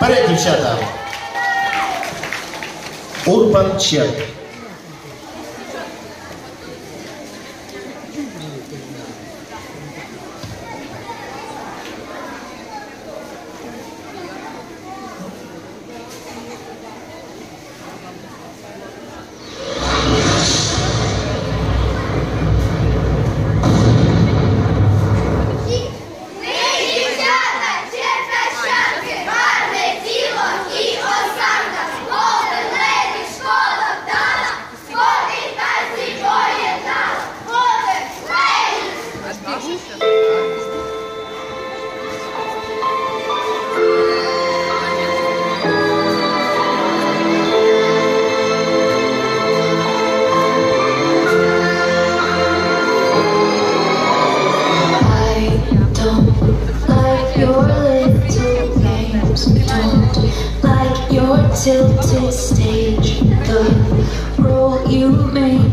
Порядок, девчата. Урбан Черк. Like your tilted stage. The role you made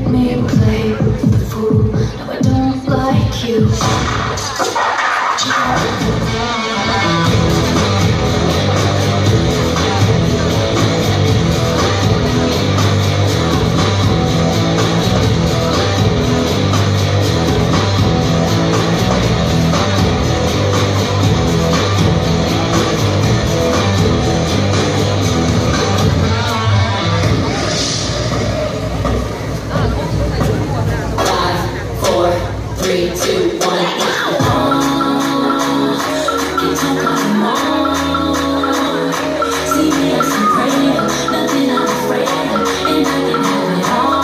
three, two, one. See me as I'm praying, nothing I'm afraid of, and I can have it all.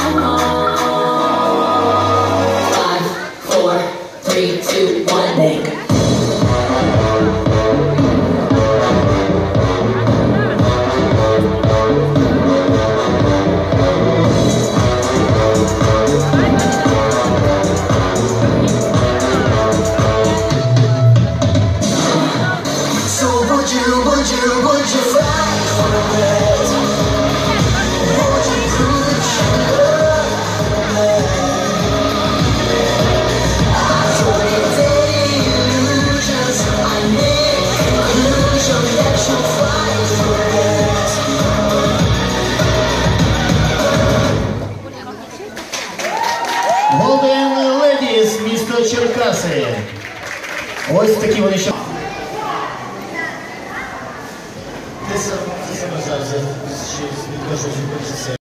Five, four, three, two, one. з міста Черкаси. Ось такі вони ще.